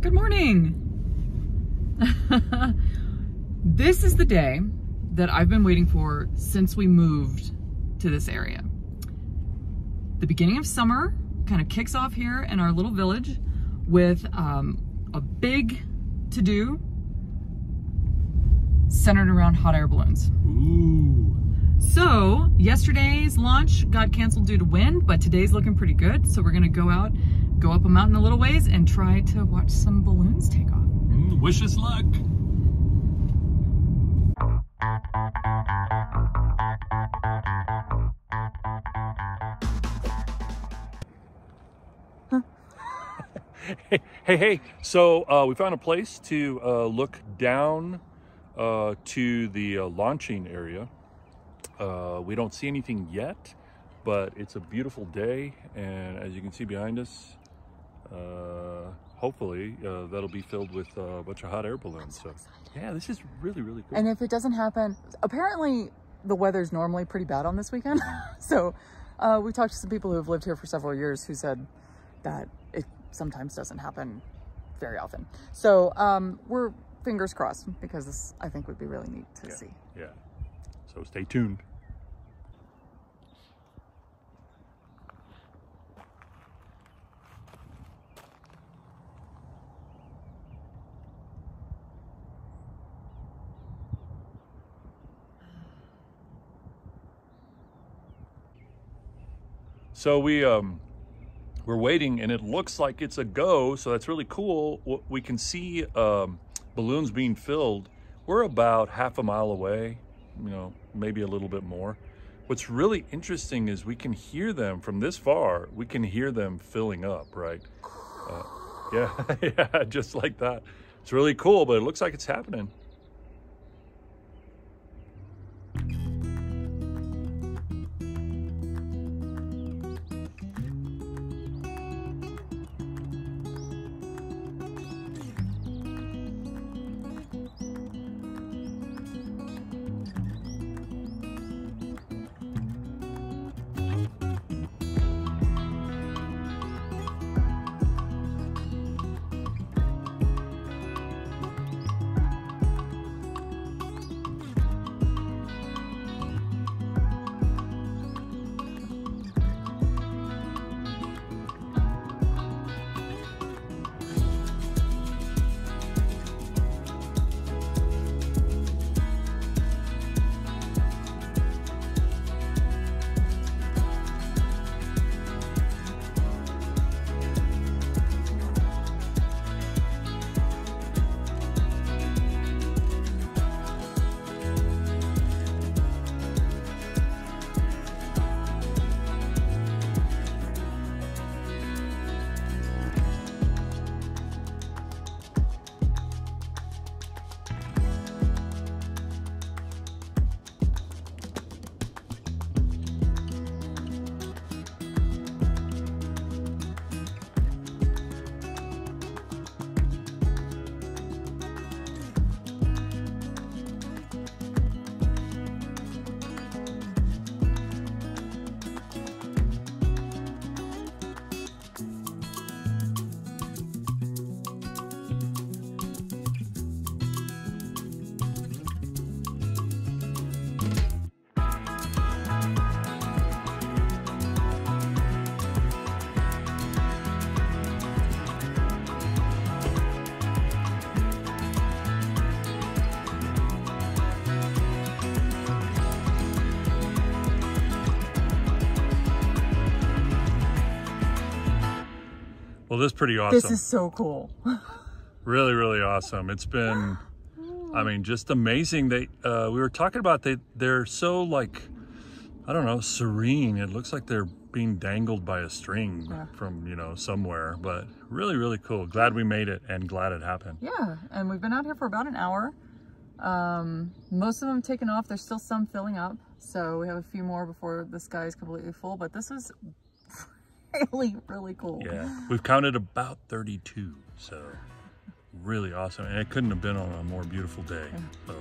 Good morning. this is the day that I've been waiting for since we moved to this area. The beginning of summer kind of kicks off here in our little village with um, a big to-do centered around hot air balloons. Ooh. So yesterday's launch got canceled due to wind, but today's looking pretty good. So we're gonna go out, go up a mountain a little ways and try to watch some balloons take off. Mm, wish us luck. hey, hey, hey. So uh, we found a place to uh, look down uh, to the uh, launching area. Uh, we don't see anything yet, but it's a beautiful day. And as you can see behind us, uh, hopefully uh, that'll be filled with a bunch of hot air balloons. So yeah, this is really, really cool. And if it doesn't happen, apparently the weather's normally pretty bad on this weekend. so uh, we talked to some people who have lived here for several years who said that it sometimes doesn't happen very often. So um, we're fingers crossed because this I think would be really neat to yeah, see. Yeah. So stay tuned. So we um, we're waiting and it looks like it's a go. So that's really cool. We can see um, balloons being filled. We're about half a mile away, you know, maybe a little bit more. What's really interesting is we can hear them from this far. We can hear them filling up, right? Uh, yeah, yeah, just like that. It's really cool, but it looks like it's happening. Well, this is pretty awesome. This is so cool. really, really awesome. It's been, I mean, just amazing. They, uh, we were talking about they, they're so like, I don't know, serene. It looks like they're being dangled by a string yeah. from, you know, somewhere, but really, really cool. Glad we made it and glad it happened. Yeah. And we've been out here for about an hour. Um, most of them taken off. There's still some filling up. So we have a few more before the sky is completely full, but this was really, really cool. Yeah, we've counted about 32, so really awesome. And it couldn't have been on a more beautiful day. So.